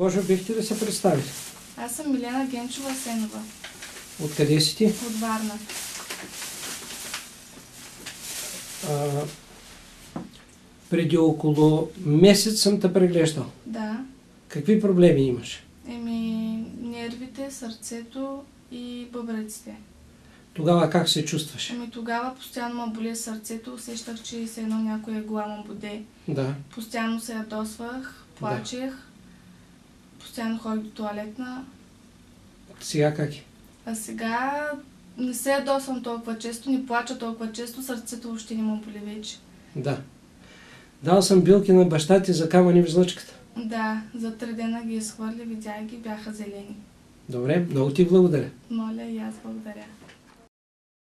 Може бихте да се представите? Аз съм Милена Генчова Сенова Откъде си ти? от Варна. А, преди около месец съм те преглеждал. Да. Какви проблеми имаш? Еми, нервите, сърцето и бъбреците. Тогава как се чувстваш? Ами тогава постоянно ме боли сърцето, усещах, че се едно някоя глава ме боде. Да. Постоянно се ядосвах, плачех, постоянно ходих до туалетна. Сега как е? А сега не се ядосвам толкова често, не плача толкова често, сърцето въобще не ме боли вече. Да. Дал съм билки на баща ти за камъни в излъчката. Да, за три дена ги изхвърли, видях ги, бяха зелени. Добре, много ти благодаря.